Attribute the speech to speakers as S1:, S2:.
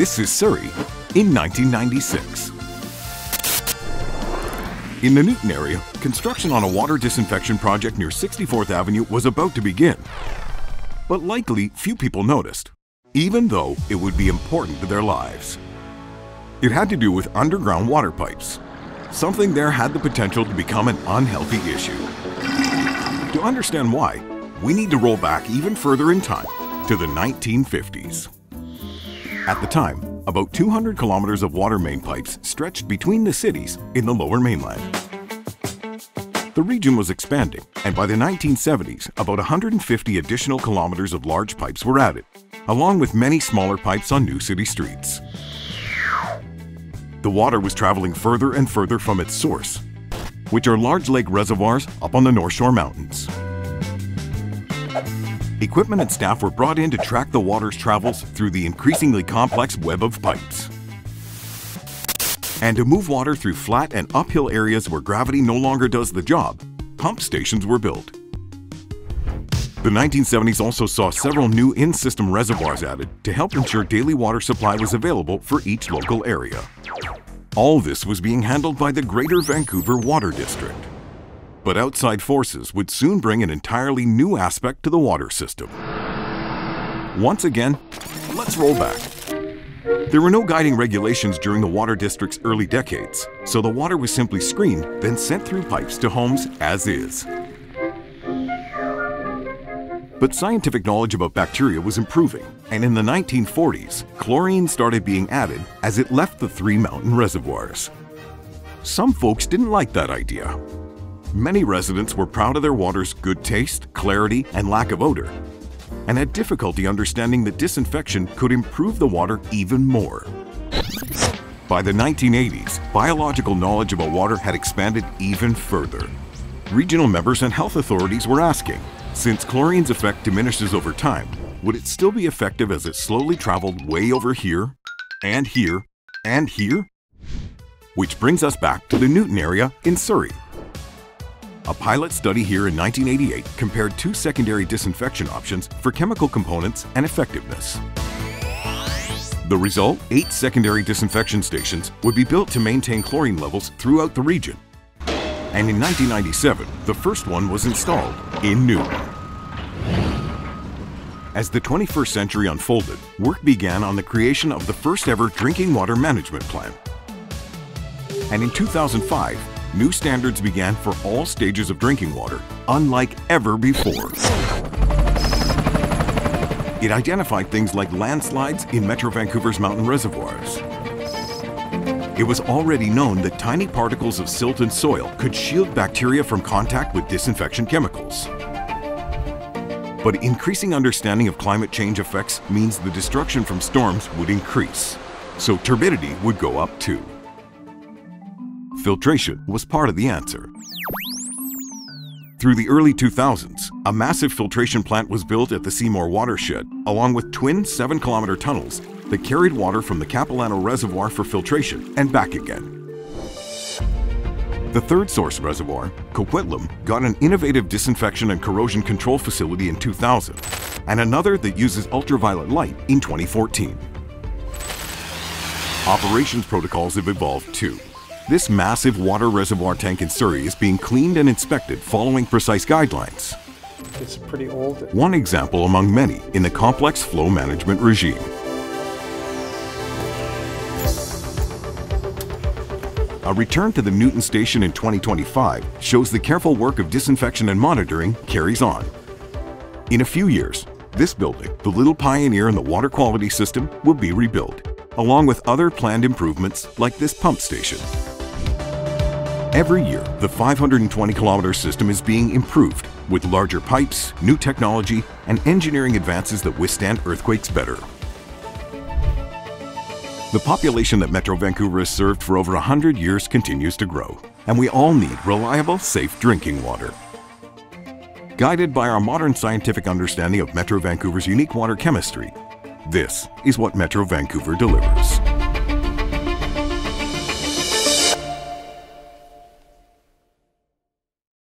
S1: This is Surrey in 1996. In the Newton area, construction on a water disinfection project near 64th Avenue was about to begin. But likely, few people noticed, even though it would be important to their lives. It had to do with underground water pipes. Something there had the potential to become an unhealthy issue. To understand why, we need to roll back even further in time to the 1950s. At the time, about 200 kilometers of water main pipes stretched between the cities in the lower mainland. The region was expanding, and by the 1970s, about 150 additional kilometers of large pipes were added, along with many smaller pipes on new city streets. The water was traveling further and further from its source, which are large lake reservoirs up on the North Shore Mountains. Equipment and staff were brought in to track the water's travels through the increasingly complex web of pipes. And to move water through flat and uphill areas where gravity no longer does the job, pump stations were built. The 1970s also saw several new in-system reservoirs added to help ensure daily water supply was available for each local area. All this was being handled by the Greater Vancouver Water District. But outside forces would soon bring an entirely new aspect to the water system. Once again, let's roll back. There were no guiding regulations during the water district's early decades, so the water was simply screened, then sent through pipes to homes as is. But scientific knowledge about bacteria was improving, and in the 1940s, chlorine started being added as it left the three mountain reservoirs. Some folks didn't like that idea, Many residents were proud of their water's good taste, clarity, and lack of odor, and had difficulty understanding that disinfection could improve the water even more. By the 1980s, biological knowledge about water had expanded even further. Regional members and health authorities were asking, since chlorine's effect diminishes over time, would it still be effective as it slowly traveled way over here, and here, and here? Which brings us back to the Newton area in Surrey, a pilot study here in 1988 compared two secondary disinfection options for chemical components and effectiveness. The result? Eight secondary disinfection stations would be built to maintain chlorine levels throughout the region. And in 1997, the first one was installed in Newton. As the 21st century unfolded, work began on the creation of the first ever drinking water management plan. And in 2005, new standards began for all stages of drinking water, unlike ever before. It identified things like landslides in Metro Vancouver's mountain reservoirs. It was already known that tiny particles of silt and soil could shield bacteria from contact with disinfection chemicals. But increasing understanding of climate change effects means the destruction from storms would increase, so turbidity would go up too. Filtration was part of the answer. Through the early 2000s, a massive filtration plant was built at the Seymour watershed, along with twin 7-kilometer tunnels that carried water from the Capilano Reservoir for filtration and back again. The third source reservoir, Coquitlam, got an innovative disinfection and corrosion control facility in 2000, and another that uses ultraviolet light in 2014. Operations protocols have evolved too. This massive water reservoir tank in Surrey is being cleaned and inspected following precise guidelines.
S2: It's pretty old.
S1: One example among many in the complex flow management regime. A return to the Newton Station in 2025 shows the careful work of disinfection and monitoring carries on. In a few years, this building, the little pioneer in the water quality system, will be rebuilt, along with other planned improvements like this pump station. Every year, the 520 kilometer system is being improved with larger pipes, new technology, and engineering advances that withstand earthquakes better. The population that Metro Vancouver has served for over 100 years continues to grow, and we all need reliable, safe drinking water. Guided by our modern scientific understanding of Metro Vancouver's unique water chemistry, this is what Metro Vancouver delivers.